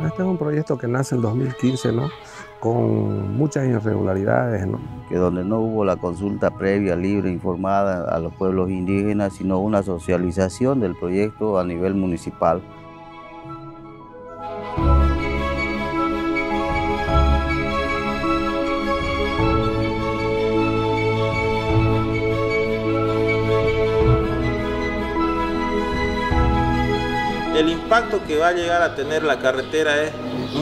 Bueno, este es un proyecto que nace en 2015, ¿no? Con muchas irregularidades, ¿no? Que donde no hubo la consulta previa, libre, informada a los pueblos indígenas, sino una socialización del proyecto a nivel municipal. El impacto que va a llegar a tener la carretera es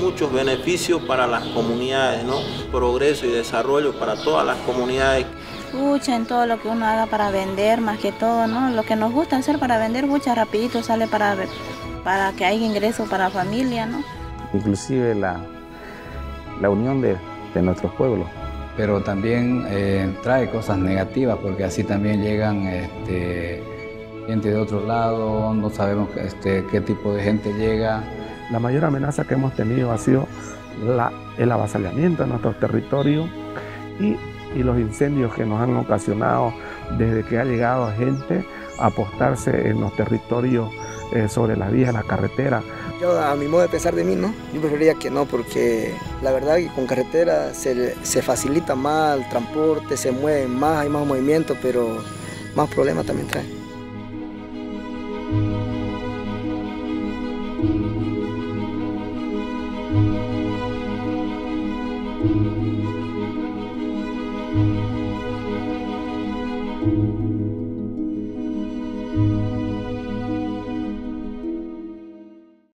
muchos beneficios para las comunidades, ¿no? Progreso y desarrollo para todas las comunidades. Mucha en todo lo que uno haga para vender, más que todo, ¿no? Lo que nos gusta hacer para vender, mucha rapidito sale para, para que haya ingresos para la familia, ¿no? Inclusive la, la unión de, de nuestros pueblos. Pero también eh, trae cosas negativas porque así también llegan este, gente de otro lado, no sabemos este, qué tipo de gente llega. La mayor amenaza que hemos tenido ha sido la, el avasallamiento de nuestros territorios y, y, los incendios que nos han ocasionado desde que ha llegado gente a apostarse en los territorios eh, sobre las vías, las carreteras. Yo a mi modo de pensar de mí, ¿no? Yo preferiría que no, porque la verdad que con carretera se, se facilita más el transporte, se mueve más, hay más movimiento, pero más problemas también trae. thank you.